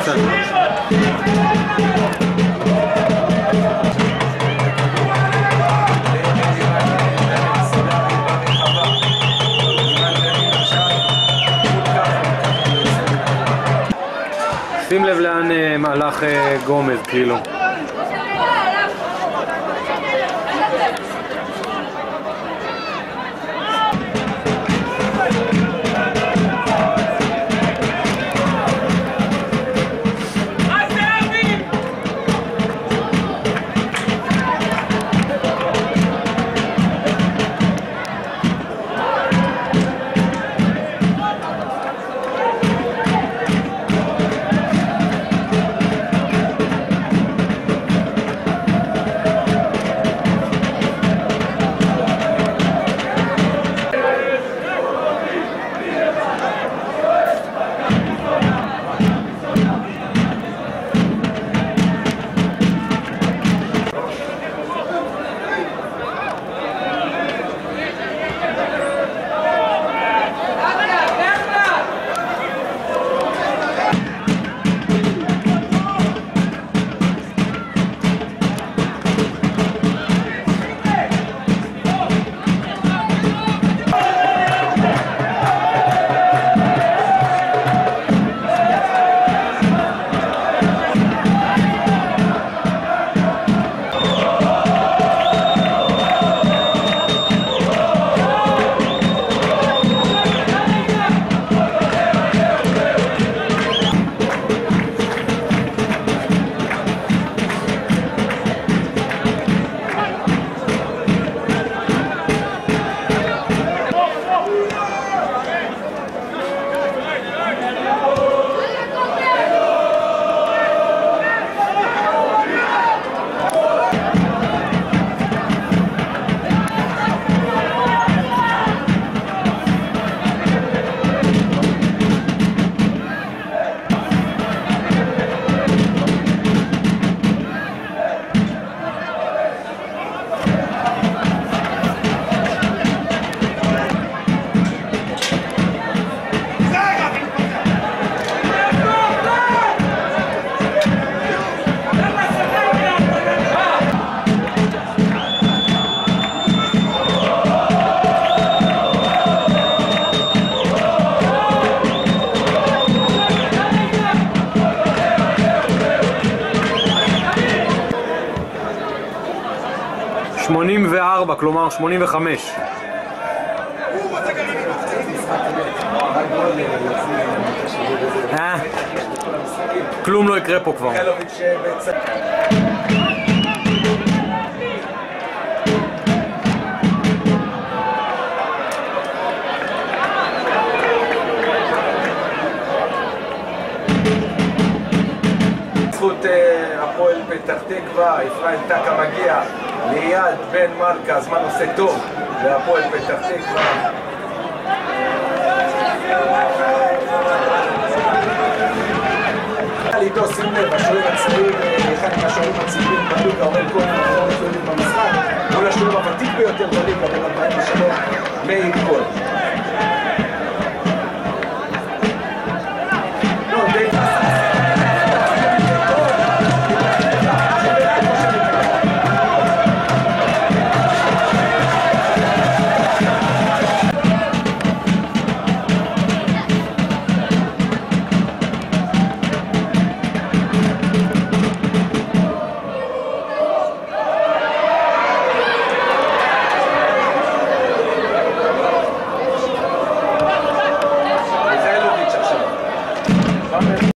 קצת. שים לב לאן אה, הלך אה, גומז, כאילו. שמונים וארבע, כלומר שמונים וחמש. אה, כלום לא יקרה פה כבר. פתח תקווה, אפרים טקה מגיע ליד בן מלכה, הזמן עושה טוב להפועל פתח תקווה. לידו, שים לב, השוער הצעיר, אה, אחד מהשוערים הצעירים בליגה, אורן כהן,